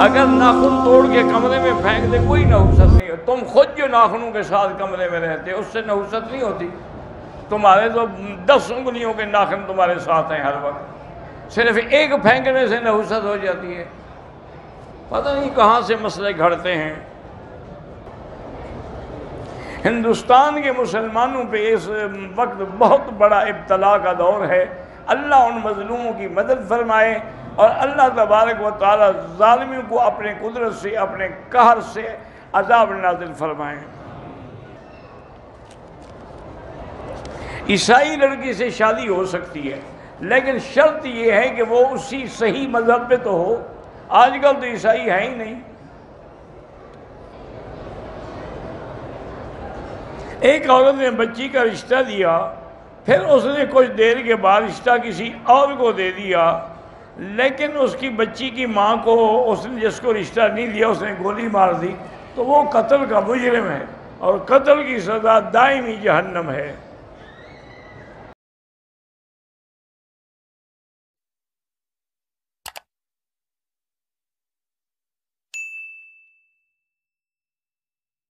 اگر ناخن توڑ کے کمرے میں پھینک دے، کوئی نحوست نہیں ہوتی تم خود جو ناخنوں کے ساتھ کمرے میں رہتے اس سے نحوست نہیں ہوتی۔ تمہارے تو دس انگلیوں کے ناخن تمہارے ساتھ ہیں ہر وقت۔ صرف ایک پھینکنے سے نحوست ہو جاتی ہے۔ پتہ نہیں کہاں سے مسئلے گھڑتے ہیں۔ ہندوستان کے مسلمانوں پہ اس وقت بہت بڑا ابتلا کا دور ہے۔ اللہ ان مظلوموں کی مدد فرمائے۔ اور اللہ تبارک و تعالی ظالموں کو اپنے قدرت سے اپنے قہر سے عذاب نازل فرمائیں عیسائی لڑکی سے شادی ہو سکتی ہے، لیکن شرط یہ ہے کہ وہ اسی صحیح مذہب پہ تو ہو۔ آج کل تو عیسائی ہے ہی نہیں۔ ایک عورت نے بچی کا رشتہ دیا، پھر اس نے کچھ دیر کے بعد رشتہ کسی اور کو دے دیا۔ لیکن اس کی بچی کی ماں کو اس نے جس کو رشتہ نہیں دیا، اس نے گولی مار دی، تو وہ قتل کا مجرم ہے اور قتل کی سزا دائمی جہنم ہے۔